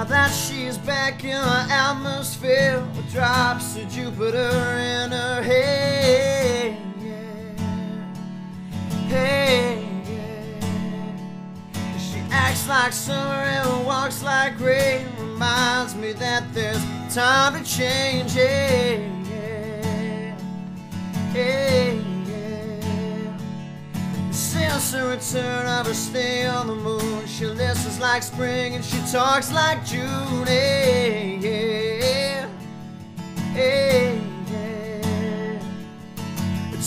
Now that she's back in her atmosphere with drops of Jupiter in her yeah. She acts like summer and walks like rain. Reminds me that there's time to change. Yeah. The return of her stay on the moon, she listens like spring and she talks like June. Hey, yeah. Hey, yeah.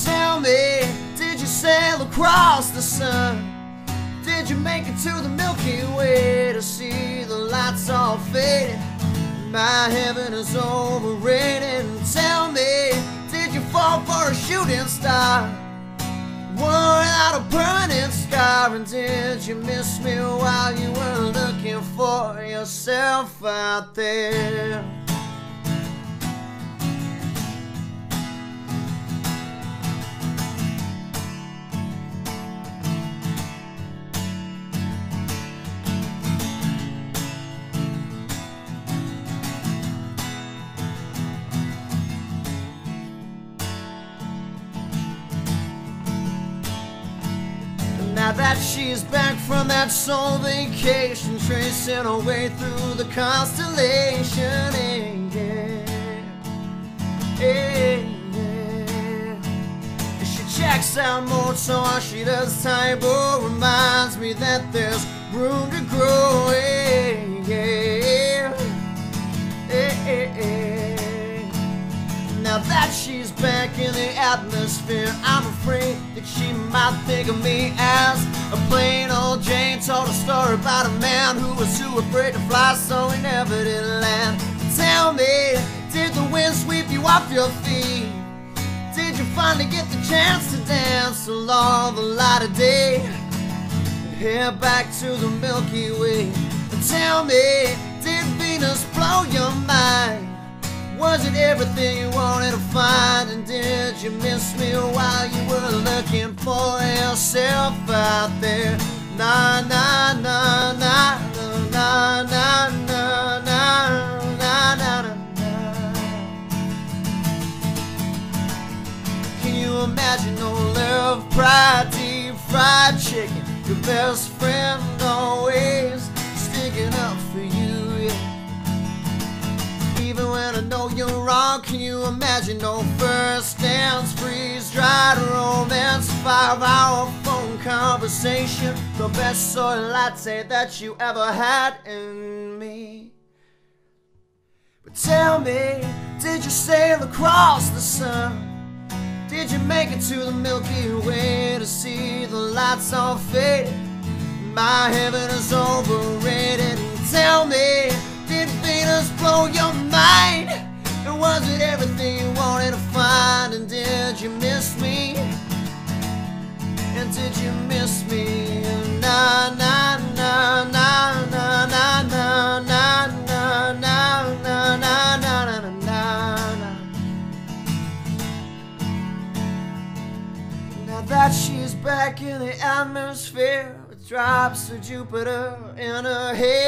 Tell me, did you sail across the sun? Did you make it to the Milky Way to see the lights all fading? My heaven is overrated. Tell me, did you fall for a shooting star? One scar. And did you miss me while you were looking for yourself out there? Now that she's back from that soul vacation, tracing her way through the constellation. Yeah, yeah, yeah. She checks out more, Mozart, she does Tae Bo, reminds me that there's room to grow. Yeah, Now that she's back in the atmosphere, I'm afraid that she might think of me as a plain old Jane. Told a story about a man who was too afraid to fly, so he never did land. Tell me, did the wind sweep you off your feet? Did you finally get the chance to dance along the light of day? Head back to the Milky Way. Tell me, did Venus blow your mind? Was it everything you wanted to find? And did you miss me while you were looking for yourself out there? Na na na na na na na na na na na na. Can you imagine no love, pride, deep fried chicken? Your best friend you no first dance, freeze dried romance, five hour phone conversation, the best soy latte that you ever had in me? But tell me, did you sail across the sun? Did you make it to the Milky Way to see the lights all faded? My heaven is overrated. Miss me? Na na na na na na na na na na na na na na na. Now that she's back in the atmosphere with drops of Jupiter in her head.